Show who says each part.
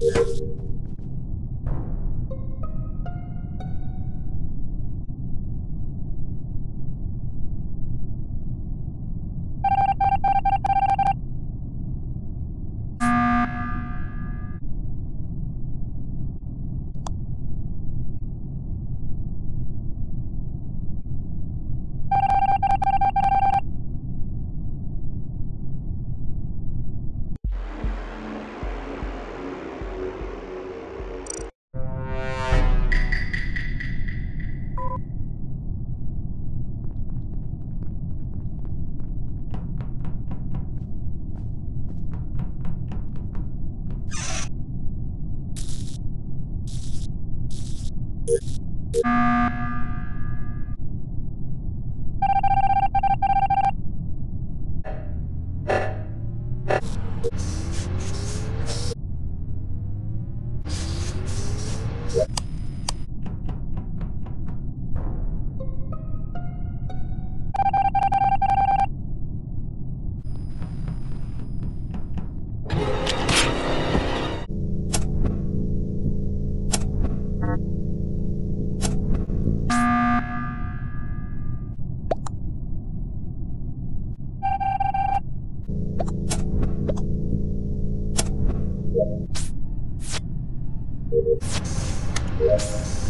Speaker 1: you
Speaker 2: Música
Speaker 3: Yes.